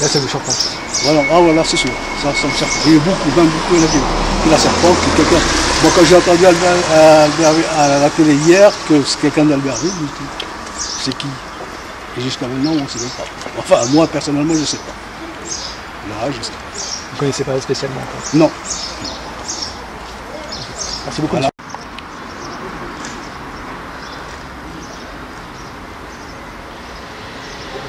Là, ça vous surprend. Voilà, ah voilà, c'est sûr. Ça, ça me surprend. Il y a beaucoup, même beaucoup, qui, qui la surprend, que quelqu'un. Bon, quand j'ai entendu Albert, à, Albert- à la télé hier que c'est quelqu'un d'Albertville, c'est qui? Et jusqu'à maintenant, on ne sait même pas. Enfin, moi, personnellement, je ne sais pas. Là, je sais pas. Vous ne connaissez pas spécialement. quoi. Non. Merci beaucoup. Voilà.